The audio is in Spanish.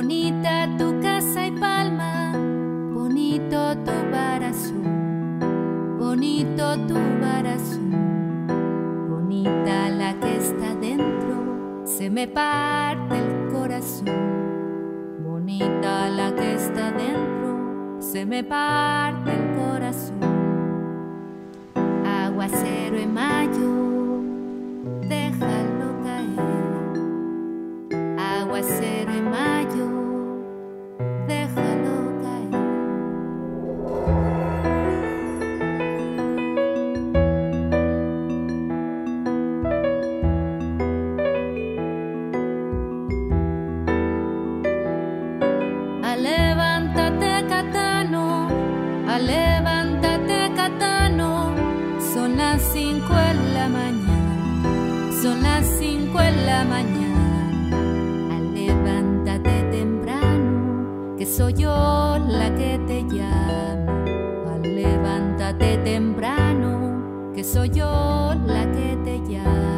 Bonita tu casa y palma, bonito tu barazú, bonito tu barazú, bonita la que está dentro, se me parte el corazón. Bonita la que está dentro, se me parte el corazón. Aguacero en mayo, déjalo caer. A levántate, Catano, a levántate, Catano, son las cinco en la mañana, son las cinco en la mañana. Soy yo la que te llamo. A levántate temprano, que soy yo la que te llama.